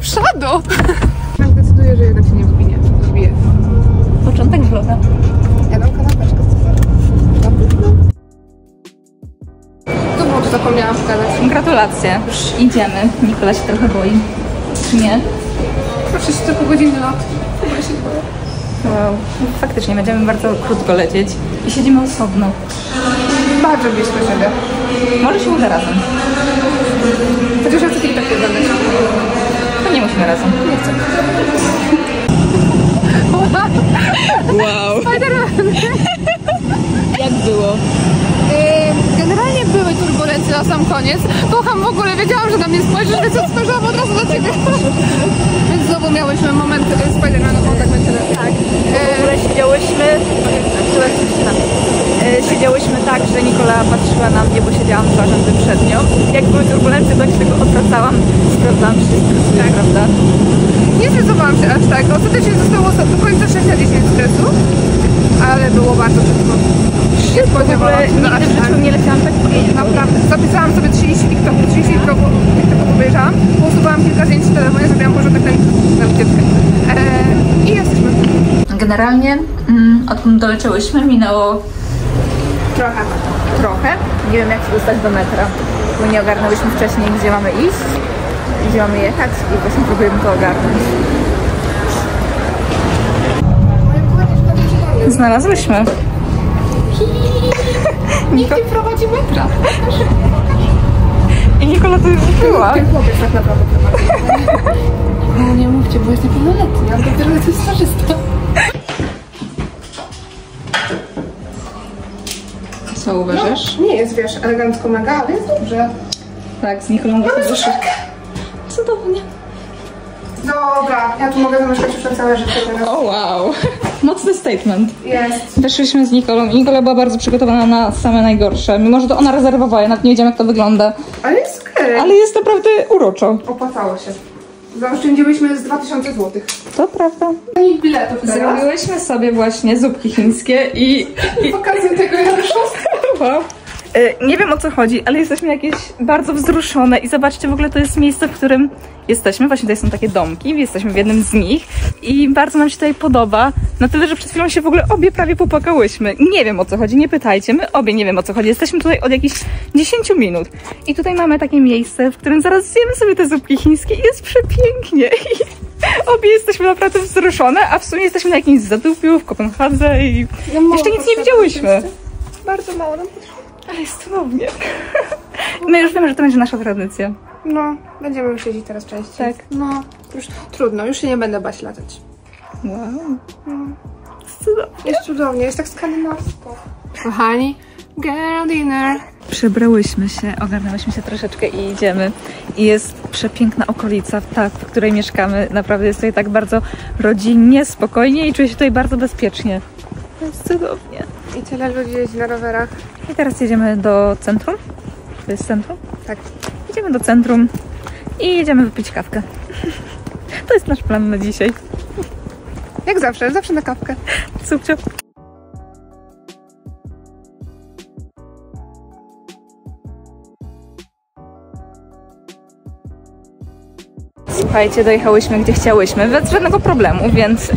Szado! Tak decyduję, że jednak się nie wbije. Wbije. Początek vloga. Ja dam kanapeczkę z. To było, to zapomniałam wskazać. Gratulacje. Już idziemy. Nikola się trochę boi. Czy nie? Proszę się tylko godziny lot. Chyba się boję. Wow. Faktycznie, będziemy bardzo krótko lecieć. I siedzimy osobno. Bardzo blisko siebie. Może się uda razem. Chociaż ja i tak nie będę nie musimy razem. Nie chcę. Wow. Jak było? Generalnie były turbulencje na sam koniec. Kocham w ogóle, wiedziałam, że na mnie spojrzysz, więc odskoczyłam od razu do ciebie. więc znowu miałyśmy moment e, Spidermana, o tak będzie. Tak. W ogóle siedziałyśmy, e, siedziałyśmy tak, że Nikola patrzyła na mnie, bo siedziałam dwa rzędy przed nią. Jak były turbulencje, to się tego odwracałam, sprawdzałam, czy się stresuje, prawda? Nie stresowałam się aż tak. Ostatecznie zostało do końca 6 na 10 stresu, ale było bardzo szybko. Nie W ogóle nigdy w tak. życiu nie leciałam tak. Naprawdę. Zapisałam sobie 30 TikToków, 30 TikToków, TikToków obejrzałam, usuwałam kilka zdjęć w telefonie, zrobiłam porządek na, na ucieczkę. Eee, I jesteśmy. Generalnie, mm, odkąd doleciałyśmy, minęło Trochę. trochę. Nie wiem, jak się dostać do metra, bo nie ogarnęłyśmy wcześniej, gdzie mamy iść, gdzie mamy jechać i właśnie próbujemy to ogarnąć. Znalazłyśmy. Nikt nie prowadzi metra. I Nikola to już była. Ten chłopiec tak naprawdę prowadzi. No nie mówcie, bo jest niepełnoletni, ale dopiero jest starzysta. Co uważasz? Nie jest, wiesz, elegancko mega, ale jest dobrze. Tak, z Nikolą właśnie wyszło. Cudownie. Dobra, ja tu mogę zamieszkać już na całe życie teraz. O wow, mocny statement. Jest. Weszłyśmy z Nikolą i Nikola była bardzo przygotowana na same najgorsze. Mimo, że to ona rezerwowała, ja nawet nie wiedziałam jak to wygląda. Ale jest okej. Ale jest naprawdę uroczo. Opłacało się. Zaoszczędziłyśmy z 2000 zł. To prawda. Ani biletów teraz. Zrobiłyśmy sobie właśnie zupki chińskie i... i Pokazuję tego Janusza. E, Nie wiem o co chodzi, ale jesteśmy jakieś bardzo wzruszone i zobaczcie, w ogóle to jest miejsce, w którym jesteśmy. Właśnie tutaj są takie domki, jesteśmy w jednym z nich i bardzo nam się tutaj podoba. Na tyle, że przed chwilą się w ogóle obie prawie popłakałyśmy. Nie wiem o co chodzi, nie pytajcie. My obie nie wiem o co chodzi. Jesteśmy tutaj od jakichś 10 minut. I tutaj mamy takie miejsce, w którym zaraz zjemy sobie te zupki chińskie i jest przepięknie. I obie jesteśmy naprawdę wzruszone, a w sumie jesteśmy na jakimś zadupiu w Kopenhadze i jeszcze nic nie widziałyśmy. Bardzo mało nam potrzeba. Ale jest cudownie. My już wiemy, że to będzie nasza tradycja. No, będziemy już jeździć teraz częściej. Tak. No, już trudno, już się nie będę bać latać. Wow. Cudownie. Jest cudownie, jest tak skandynawsko. Kochani, girl dinner. Przebrałyśmy się, ogarnęłyśmy się troszeczkę i idziemy. I jest przepiękna okolica, ta, w której mieszkamy. Naprawdę jest tutaj tak bardzo rodzinnie, spokojnie i czuję się tutaj bardzo bezpiecznie. Jest cudownie. I tyle ludzi jeździ na rowerach. I teraz jedziemy do centrum. To jest centrum? Tak. Idziemy do centrum i jedziemy wypić kawkę. To jest nasz plan na dzisiaj. Jak zawsze, zawsze na kawkę. Subcio. Słuchajcie, dojechałyśmy gdzie chciałyśmy, bez żadnego problemu, więc yy,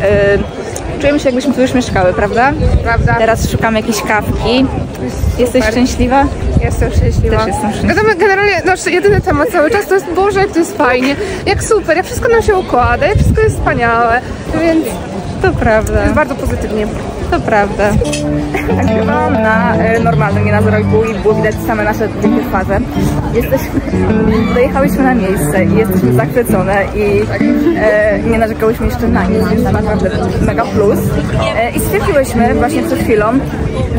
czujemy się jakbyśmy tu już mieszkały, prawda? Prawda? Teraz szukamy jakiejś kawki. Jesteś szczęśliwa? Jestem szczęśliwa. Też jestem szczęśliwa. Generalnie, nasz jedyny temat cały czas to jest Boże, jak to jest fajnie, jak super, jak wszystko nam się układa, jak wszystko jest wspaniałe, więc To prawda. jest bardzo pozytywnie. To prawda. Nagrywałam na e, normalnym, nie na 0,5 i było widać same nasze wielkie fazy. Jesteśmy, dojechałyśmy na miejsce i jesteśmy zachwycone i e, nie narzekałyśmy jeszcze na nic, więc naprawdę mega plus. E, I stwierdziłyśmy właśnie przed chwilą,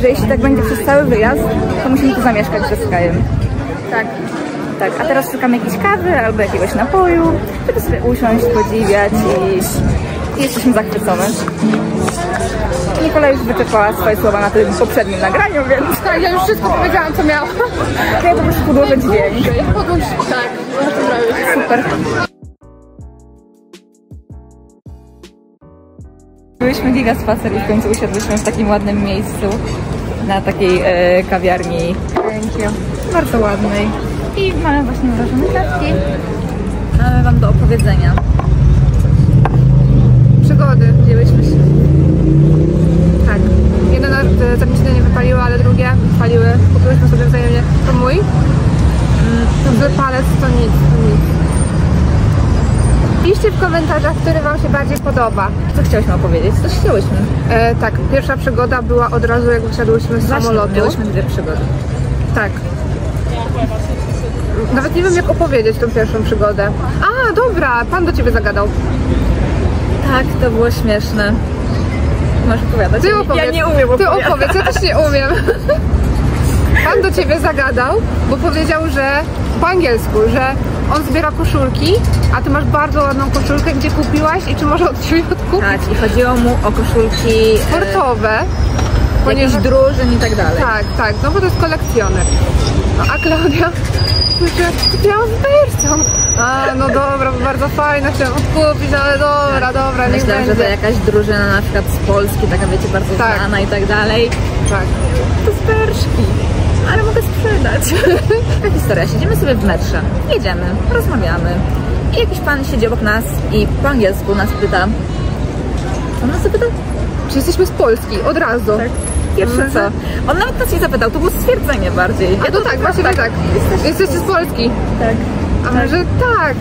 że jeśli tak będzie przez cały wyjazd, to musimy tu zamieszkać przez Skyem. Tak. Tak, a teraz szukamy jakiejś kawy albo jakiegoś napoju, żeby sobie usiąść, podziwiać i jesteśmy zachwycone. Nikola już wyczerpała swoje słowa na tym poprzednim nagraniu, więc Tak, ja już wszystko powiedziałam, co miałam. ja po prostu podłożę dźwięk. Tak, to. Super. Byliśmy giga spacer i w końcu usiadłyśmy w takim ładnym miejscu na takiej e, kawiarni bardzo ładnej. I mamy właśnie mrożone kawki. mamy Wam do opowiedzenia. Przygody. Wzięłyśmy się. Tak. Jedno zakończenie nie wypaliło, ale drugie wypaliły. Kupiłyśmy sobie wzajemnie. To mój. Mm, zły palec to nic, to nic. Piszcie w komentarzach, który Wam się bardziej podoba. Co chciałyśmy opowiedzieć? Coś chciałyśmy. E, tak, pierwsza przygoda była od razu jak wysiadłyśmy z samolotu. Miałyśmy dwie przygody. Tak. Nawet nie wiem jak opowiedzieć tą pierwszą przygodę. A, dobra, pan do ciebie zagadał. Tak, to było śmieszne. Masz opowiadać? Ty Ja nie- opowiedz. Ja nie umiem Ty opowiadać. opowiedz, ja też nie umiem. Pan do ciebie zagadał, bo powiedział, że po angielsku, że on zbiera koszulki, a ty masz bardzo ładną koszulkę, gdzie kupiłaś i czy może od ciebie odkupić Tak, i chodziło mu o koszulki e, sportowe. jakichś Ponieważ drużyn i tak dalej. Tak, tak, no bo to jest kolekcjoner. No, a Klaudia, że kupiłam z Birstą. A, no dobra, bardzo fajne, chciałam odkupić, ale dobra, dobra, niech Myślałam, że to jakaś drużyna na przykład z Polski, taka wiecie, bardzo Tak. znana i tak dalej. Tak. To z Berszki. Ale mogę sprzedać. Taka historia. Siedzimy sobie w metrze. Jedziemy, rozmawiamy. I jakiś pan siedzi obok nas i po angielsku nas pyta. Co nas zapytał? Czy jesteśmy z Polski? Od razu. Tak. Pierwsze co? On nawet nas nie zapytał, to było stwierdzenie bardziej. A to tak, właśnie tak. tak. Jesteście z Polski. Tak. Że tak.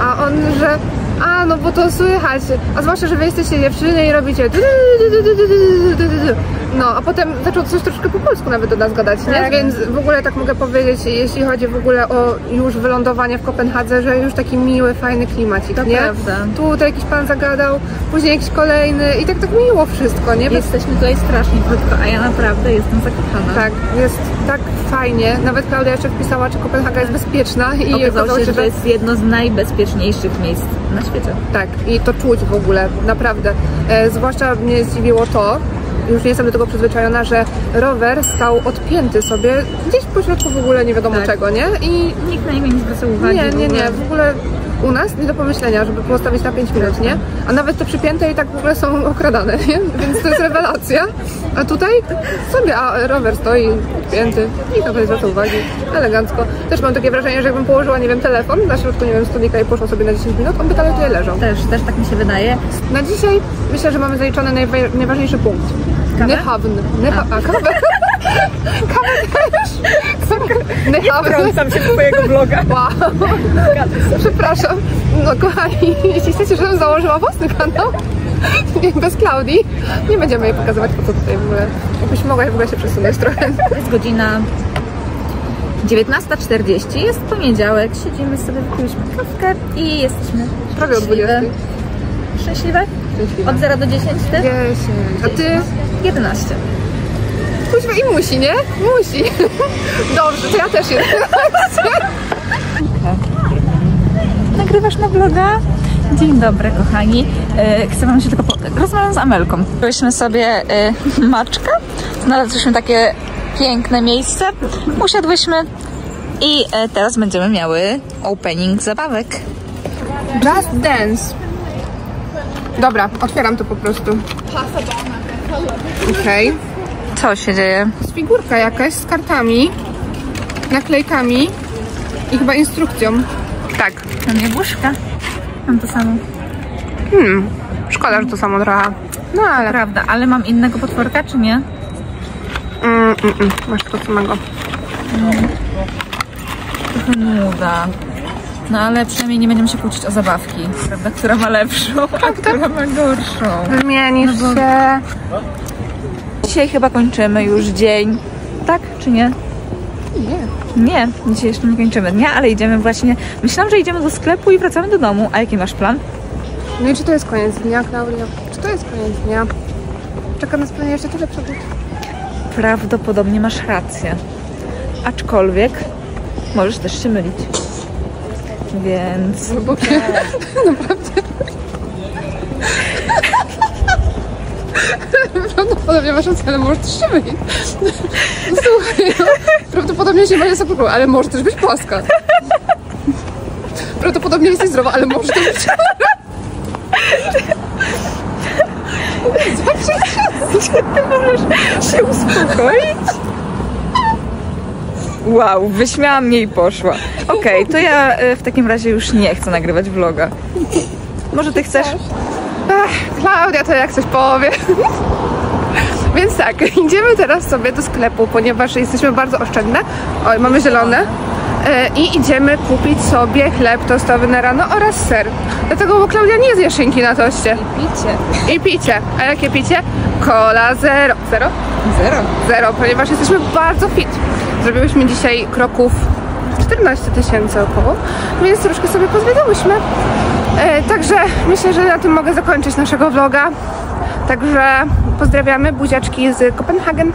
A on, że a, no bo to słychać. A zwłaszcza, że wy jesteście dziewczyny i robicie no, a potem zaczął coś troszkę po polsku nawet do nas gadać, tak. nie? Więc w ogóle tak mogę powiedzieć, jeśli chodzi w ogóle o już wylądowanie w Kopenhadze, że już taki miły, fajny klimacik, to nie? Prawda. Tu jakiś pan zagadał, później jakiś kolejny i tak tak miło wszystko, nie? Bez... Jesteśmy tutaj strasznie krótko, a ja naprawdę jestem zakochana. Tak, jest tak fajnie. Nawet Klaudia jeszcze wpisała, czy Kopenhaga jest bezpieczna i okazało się, że to jest jedno z najbezpieczniejszych miejsc na świecie. Tak, i to czuć w ogóle, naprawdę. E, zwłaszcza mnie zdziwiło to, już nie jestem do tego przyzwyczajona, że rower stał odpięty sobie gdzieś po środku w ogóle nie wiadomo Tak. czego, nie? I Nikt na niego nie zwraca uwagi. nie, nie, nie, w ogóle u nas nie do pomyślenia, żeby postawić na 5 minut, nie? A nawet te przypięte i tak w ogóle są okradane, nie? Więc to jest rewelacja. A tutaj sobie, a rower stoi odpięty, nikt na to nie zwraca uwagi, elegancko. Też mam takie wrażenie, że jakbym położyła, nie wiem, telefon na środku, nie wiem, stolika i poszła sobie na 10 minut, on by dalej tutaj leżał. Też, też tak mi się wydaje. Na dzisiaj myślę, że mamy zaliczony najwa- najważniejszy punkt. Kawę? Nyhavn. Nyha- a, kawę? kawę też? Nyhavn. się twojego vloga. Wow. Przepraszam. No kochani, jeśli chcecie, żebym założyła własny kanał, nie, bez Klaudii, nie będziemy jej pokazywać po co tutaj w ogóle. Jakbyś mogła w ogóle się przesunąć trochę. Jest godzina 19.40, jest poniedziałek, siedzimy sobie, wypiliśmy kawkę i jesteśmy Prawie o szczęśliwe. 20. Szczęśliwe? Szczęśliwa. Od 0 do 10 ty? 10. A ty? 11. Kuźwa i musi, nie? Musi. Dobrze, to ja też jestem. Nagrywasz na vloga? Dzień dobry, kochani. E, Chcę wam się tylko... Po... Rozmawiam z Amelką. Byliśmy sobie e, maczkę, znaleźliśmy takie piękne miejsce, usiadłyśmy i e, teraz będziemy miały opening zabawek. Just Dance. Dobra, otwieram to po prostu. Okej. Co się dzieje? jest figurka jakaś z kartami, naklejkami i chyba instrukcją. Tak. Mam jabłuszka. Mam to samo. Hmm. Szkoda, że to samo trochę. No ale. Prawda, ale mam innego potworka, czy nie? Mm, mm, mm. Masz tego samego. Trochę nuda. No ale przynajmniej nie będziemy się kłócić o zabawki, prawda? Która ma lepszą, a która ma gorszą. Wymienisz się. Dzisiaj chyba kończymy już dzień. Tak czy nie? Nie. Nie, dzisiaj jeszcze nie kończymy dnia, ale idziemy właśnie. Myślałam, że idziemy do sklepu i wracamy do domu. A jaki masz plan? No i czy to jest koniec dnia, Klaudia? Czy to jest koniec dnia? Czeka nas pewnie jeszcze tyle przygód. Prawdopodobnie masz rację. Aczkolwiek możesz też się mylić. Więc Bo naprawdę. Prawdopodobnie masz rację, ale możesz też się mylić. Słuchaj, no, prawdopodobnie się mylisz za ale może też być płaska. Prawdopodobnie jesteś zdrowa, ale może też być możesz się uspokoić. Wow, wyśmiała mnie i poszła. Okej, to ja e, w takim razie już nie chcę nagrywać vloga. Może ty chcesz? Ach, Klaudia to jak coś powie. Więc tak, idziemy teraz sobie do sklepu, ponieważ jesteśmy bardzo oszczędne. Oj, mamy zielone. E, I idziemy kupić sobie chleb tostowy na rano oraz ser. Dlatego, bo Klaudia nie zje szynki na toście. Picie. I picie. A jakie picie? Cola zero. Zero? Zero. Zero, ponieważ jesteśmy bardzo fit. Zrobiłyśmy dzisiaj kroków 14 tysięcy około, więc troszkę sobie pozwiedzałyśmy. E, także myślę, że na tym mogę zakończyć naszego vloga. Także pozdrawiamy buziaczki z Kopenhagen.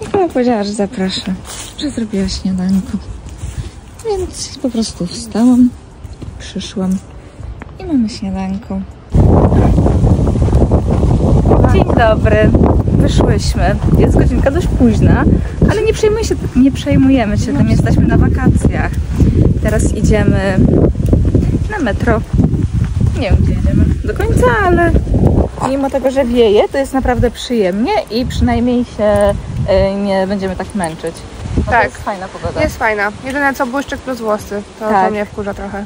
Nikola powiedziała, że zaprasza, że zrobiła śniadanko. Więc po prostu wstałam, przyszłam i mamy śniadanko. Dzień dobry. Wyszłyśmy. Jest godzinka dość późna, ale nie, przejmuj się, nie przejmujemy się tym. Jesteśmy na wakacjach. Teraz idziemy na metro. Nie wiem, gdzie jedziemy do końca, ale mimo tego, że wieje, to jest naprawdę przyjemnie i przynajmniej się y, nie będziemy tak męczyć. No Tak. To jest fajna pogoda. Jest fajna. Jedyne co błyszczyk plus włosy. To, Tak. to mnie wkurza trochę.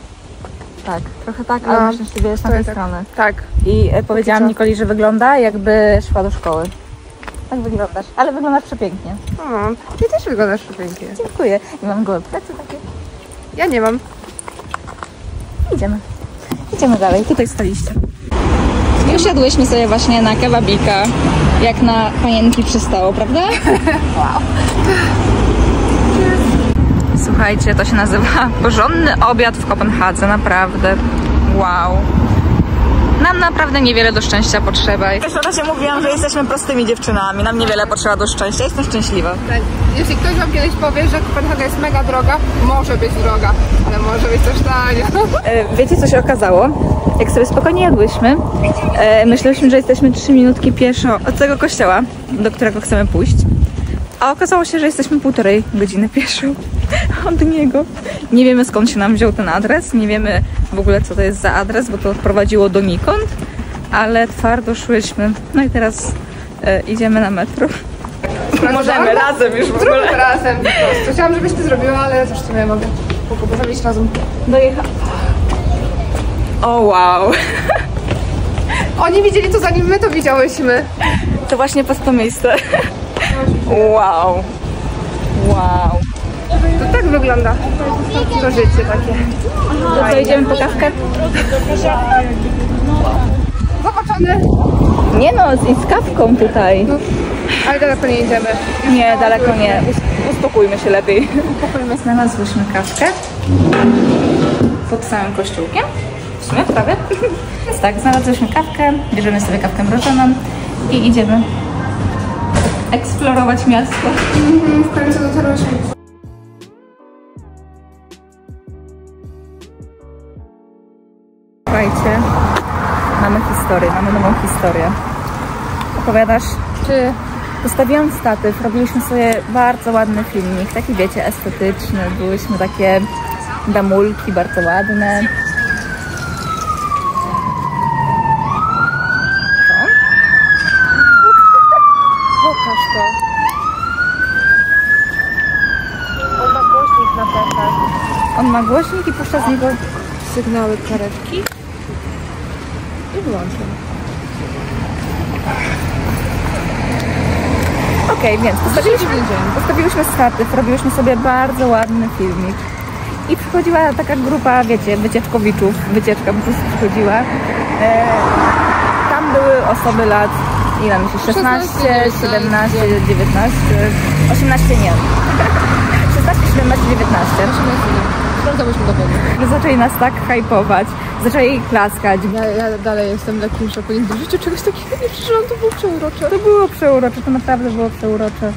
Tak, trochę tak, ale No, na szczęście jest na tej tak. strony. Tak. I e, powiedziałam? Nikoli, że wygląda jakby szła do szkoły. Tak wyglądasz, ale wyglądasz przepięknie. O, ty też wyglądasz pięknie. Dziękuję. I mam gołe plecy takie. Ja nie mam. Idziemy. Idziemy dalej. Tutaj staliście. Usiadłyśmy sobie właśnie na kebabika, jak na panienki przystało, prawda? wow. Słuchajcie, to się nazywa porządny obiad w Kopenhadze, naprawdę. Wow. Nam naprawdę niewiele do szczęścia potrzeba. Też na razie mówiłam, że jesteśmy prostymi dziewczynami. Nam niewiele potrzeba do szczęścia. Jestem szczęśliwa. Tak. Jeśli ktoś wam kiedyś powie, że Kopenhaga jest mega droga, może być droga, ale może być też tania. E, Wiecie, co się okazało? Jak sobie spokojnie jadłyśmy, e, myśleliśmy, że jesteśmy 3 minutki pieszo od tego kościoła, do którego chcemy pójść. A okazało się, że jesteśmy półtorej godziny pieszo od niego. Nie wiemy skąd się nam wziął ten adres, nie wiemy w ogóle co to jest za adres, bo to prowadziło donikąd, ale twardo szłyśmy. No i teraz e, idziemy na metro. Możemy razem już w ogóle. Zróbmy razem po prostu. Chciałam, żebyś ty zrobiła, ale też w sumie mogę. Możemy iść razem. Dojecha... O wow! Oni widzieli to zanim my to widziałyśmy. To właśnie po to miejsce. Wow. Wow. To tak wygląda. To życie takie. To co, idziemy po kawkę? Zobaczone. Nie no, z, i z kawką tutaj. Ale daleko nie idziemy. Nie, daleko nie. Us- Uspokójmy się lepiej. Uspokójmy. Znalazłyśmy kawkę pod samym kościółkiem. W sumie prawie. Więc tak, znalazłyśmy kawkę, bierzemy sobie kawkę mrożoną i idziemy eksplorować miasto. Mhm, w końcu dotarłyśmy. Historię, mamy nową historię. Opowiadasz? Czy Zostawiłam statyw, robiliśmy sobie bardzo ładny filmik, taki wiecie, estetyczny. Byłyśmy takie damulki bardzo ładne. Co? pokaż to. On ma głośnik na plecach. On ma głośnik i puszcza z niego... Sygnały karetki. I wyłączam. Okej, więc postawiliśmy, postawiłyśmy statyw, robiłyśmy sobie bardzo ładny filmik. I przychodziła taka grupa, wiecie, wycieczkowiczów, wycieczka po prostu przychodziła. E, tam były osoby lat, ile myślisz, 16, 17, 19, 18 nie. 16, 17, 19. Do wody. Zaczęli nas tak hypować, zaczęli klaskać. Ja, ja dalej jestem w takim szoku. Nigdy w życiu czegoś takiego nie przeżyłam. To było przeurocze. To było przeurocze, to naprawdę było przeurocze.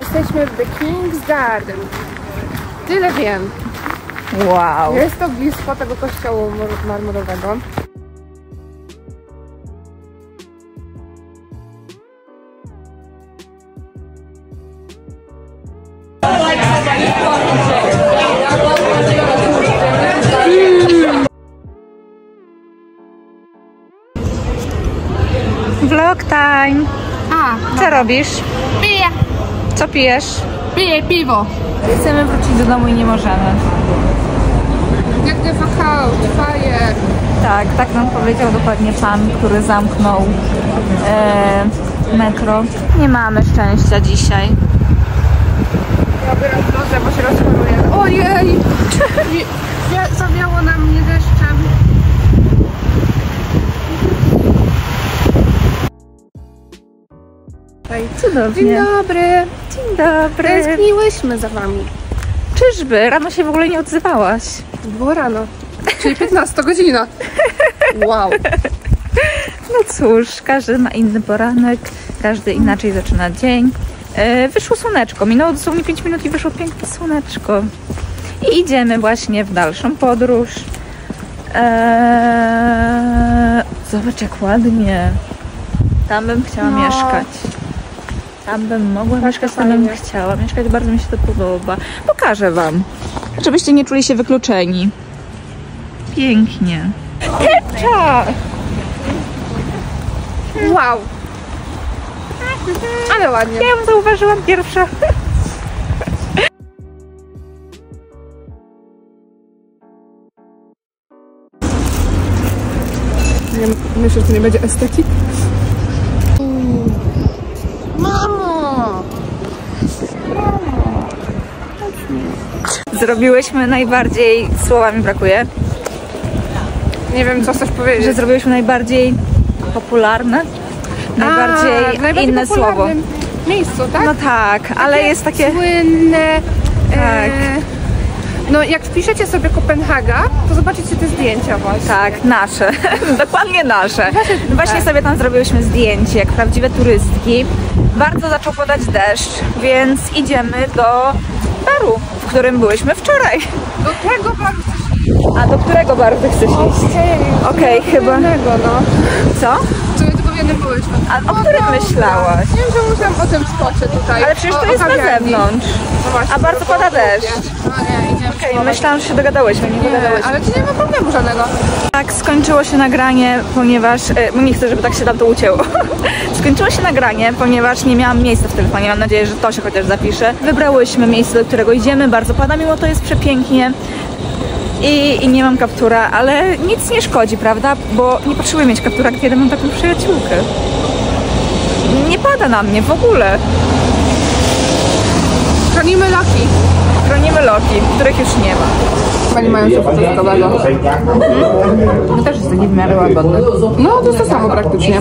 Jesteśmy w The King's Garden. Tyle wiem. Wow. Jest to blisko tego kościoła mar- marmurowego. Vlog time. A, Co robisz? piję, Co pijesz? piję piwo. Chcemy wrócić do domu i nie możemy. Jak the fuck out, fire. Tak, tak nam powiedział dokładnie pan, który zamknął e, metro. Nie mamy szczęścia dzisiaj. Ja biorę bluzę, bo się rozchoruję. Ojej! Zawiało na mnie deszczem. Dzień Cudownie. dobry. Dzień dobry. Tęskniłyśmy za wami. Czyżby? Rano się w ogóle nie odzywałaś. Było rano, czyli 15 godzina. Wow. No cóż, każdy ma inny poranek, każdy inaczej zaczyna dzień. E, wyszło słoneczko, minęło dosłownie 5 minut i wyszło piękne słoneczko. I idziemy właśnie w dalszą podróż. Eee, zobacz jak ładnie. Tam bym chciała No. mieszkać. Tam bym mogła mieszkać, tam bym chciała mieszkać, bardzo mi się to podoba. Pokażę Wam, żebyście nie czuli się wykluczeni. Pięknie. Tecza! Wow. Ale ładnie. Ja ją zauważyłam pierwsza. Myślę, że to nie będzie estetyk. Zrobiłyśmy najbardziej, słowa mi brakuje, Nie wiem, co chcesz powiedzieć. że zrobiłyśmy najbardziej popularne, najbardziej A, w najbardziej inne słowo. popularnym miejscu, tak? No tak, ale jest takie... Słynne. Tak. E, no, jak wpiszecie sobie Kopenhaga, to zobaczycie te zdjęcia właśnie. Tak, nasze. Dokładnie nasze. Właśnie- Właśnie tak. sobie tam zrobiłyśmy zdjęcie, jak prawdziwe turystki. Bardzo zaczął padać deszcz, więc idziemy do baru, w którym byłyśmy wczoraj. Do tego bardzo A do którego baru ty chcesz iść? Okej, chyba. Innego, no. Co? A o którym myślałaś? Nie wiem, że myślałam o tym spocie tutaj. Ale przecież to jest na zewnątrz. No właśnie, A bardzo pada deszcz. No nie, idziemy Okej, spróbować. myślałam, że się dogadałyśmy, nie Nie, dogadałyśmy. ale to nie ma problemu żadnego. Tak, skończyło się nagranie, ponieważ. E, nie chcę, żeby tak się nam to ucięło. skończyło się nagranie, ponieważ nie miałam miejsca w telefonie. Mam nadzieję, że to się chociaż zapisze. Wybrałyśmy miejsce, do którego idziemy. Bardzo pada, mimo to jest przepięknie. I, I nie mam kaptura, ale nic nie szkodzi, prawda? Bo nie potrzebuję mieć kaptura, kiedy mam taką przyjaciółkę. Nie pada na mnie w ogóle. Chronimy laki. Chronimy loki, których już nie ma. Chyba nie mają szoku testowego. To też jest taki w miarę łagodny. No, to jest to samo praktycznie.